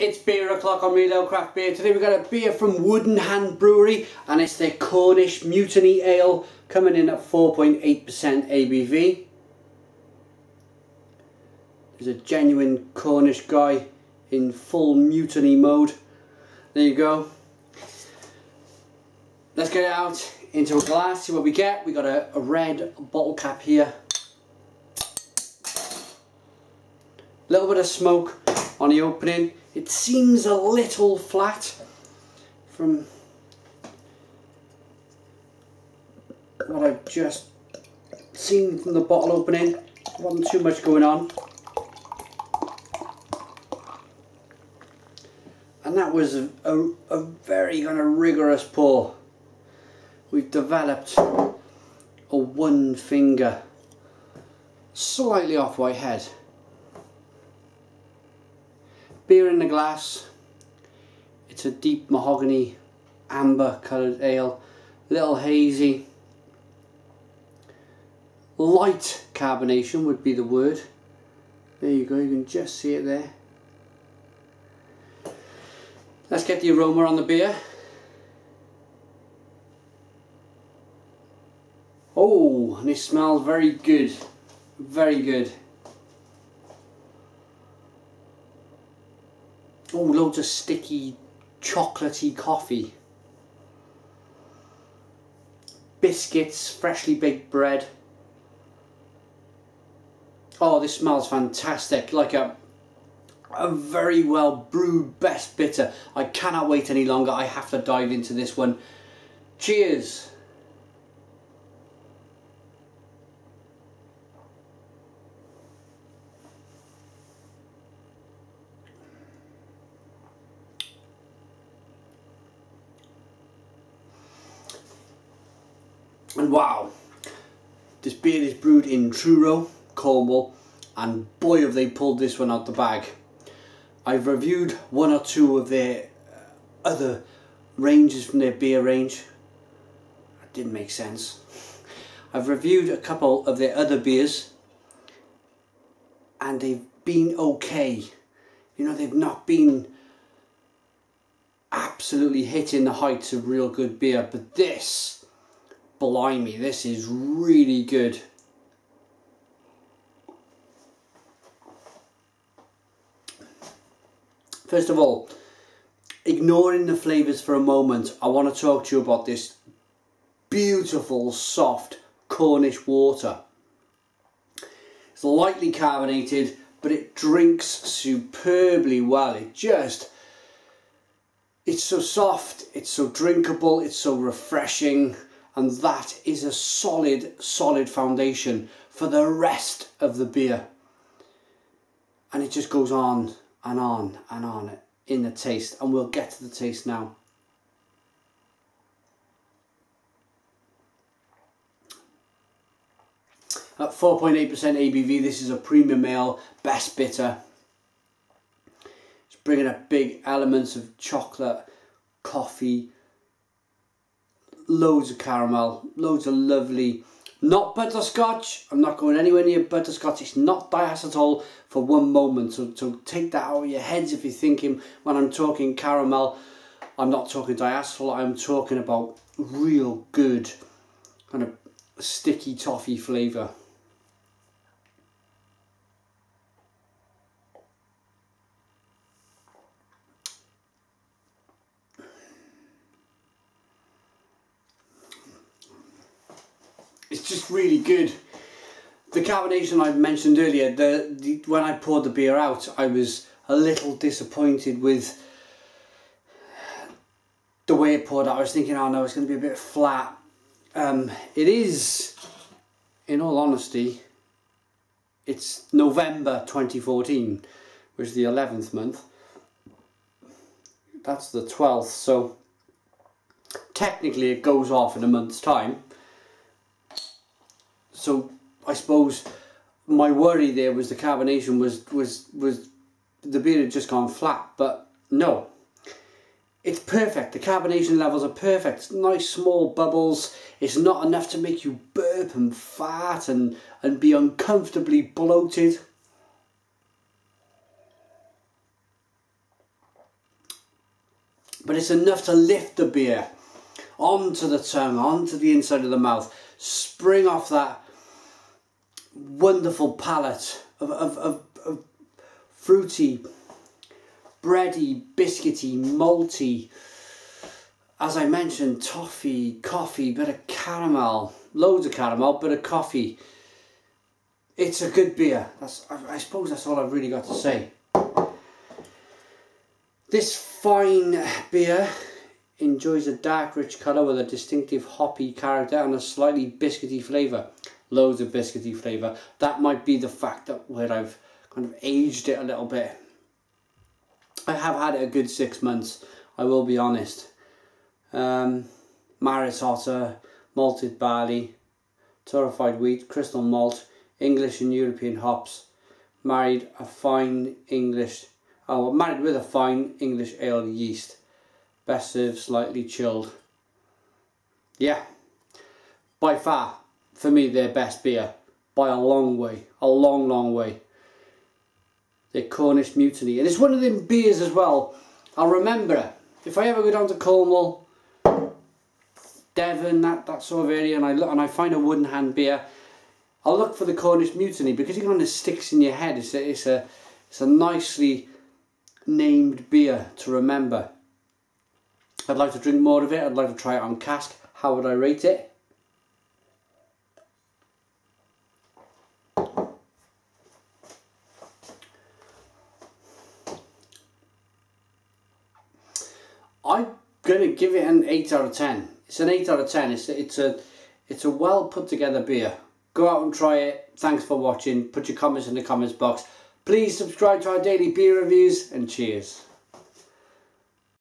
It's beer o'clock on Real Ale Craft Beer. Today we've got a beer from Wooden Hand Brewery and it's their Cornish Mutiny Ale coming in at 4.8% ABV. There's a genuine Cornish guy in full mutiny mode. There you go. Let's get it out into a glass, see what we get. We got a, a red bottle cap here. A little bit of smoke on the opening. It seems a little flat from what I've just seen from the bottle opening. Wasn't too much going on. And that was a, a, a very kind of rigorous pour. We've developed a one finger, slightly off white head beer in the glass. It's a deep mahogany amber coloured ale, little hazy. Light carbonation would be the word. There you go, you can just see it there. Let's get the aroma on the beer. Oh, and it smells very good. Very good. Oh, loads of sticky, chocolatey coffee. Biscuits, freshly baked bread. Oh, this smells fantastic. Like a, a very well brewed best bitter. I cannot wait any longer. I have to dive into this one. Cheers. And wow, this beer is brewed in Truro, Cornwall, and boy have they pulled this one out the bag. I've reviewed one or two of their uh, other ranges from their beer range. That didn't make sense. I've reviewed a couple of their other beers and they've been okay. You know, they've not been absolutely hitting the heights of real good beer, but this blimey, this is really good. First of all, ignoring the flavours for a moment, I want to talk to you about this beautiful, soft Cornish water. It's lightly carbonated, but it drinks superbly well. It just, it's so soft, it's so drinkable, it's so refreshing and that is a solid, solid foundation for the rest of the beer. And it just goes on and on and on in the taste, and we'll get to the taste now. At 4.8% ABV, this is a premium ale, best bitter. It's bringing up big elements of chocolate, coffee, loads of caramel, loads of lovely, not butterscotch, I'm not going anywhere near butterscotch, it's not diacetyl for one moment, so, so take that out of your heads if you're thinking when I'm talking caramel, I'm not talking diacetyl, I'm talking about real good kind of sticky toffee flavour. it's just really good. The carbonation I mentioned earlier, the, the when I poured the beer out, I was a little disappointed with the way it poured out. I was thinking, oh no, it's going to be a bit flat. Um, it is, in all honesty, it's November 2014, which is the 11th month. That's the 12th, so technically it goes off in a month's time so I suppose my worry there was the carbonation was was was the beer had just gone flat, but no. It's perfect. The carbonation levels are perfect. It's nice small bubbles. It's not enough to make you burp and fart and, and be uncomfortably bloated. but it's enough to lift the beer onto the tongue, onto the inside of the mouth, spring off that wonderful palate of, of, of, of fruity, bready, biscuity, malty, as I mentioned, toffee, coffee, bit of caramel, loads of caramel, bit of coffee. It's a good beer. That's I, I suppose that's all I've really got to say. This fine beer enjoys a dark rich colour with a distinctive hoppy character and a slightly biscuity flavour. Loads of biscuity flavour. That might be the fact that where I've kind of aged it a little bit. I have had it a good six months, I will be honest. Um, Maris Otter, malted barley, torrefied wheat, crystal malt, English and European hops, married a fine English, oh, married with a fine English ale yeast. Best served slightly chilled. Yeah, by far, for me, their best beer. By a long way, a long, long way. The Cornish Mutiny. And it's one of them beers as well. I'll remember If I ever go down to Cornwall, Devon, that, that sort of area, and I look and I find a wooden hand beer, I'll look for the Cornish Mutiny because it kind of sticks in your head. It's a, it's a, it's a nicely named beer to remember. I'd like to drink more of it. I'd like to try it on cask. How would I rate it? I'm gonna give it an eight out of ten. It's an eight out of ten. It's a, it's a it's a well put together beer. Go out and try it. Thanks for watching. Put your comments in the comments box. Please subscribe to our daily beer reviews and cheers.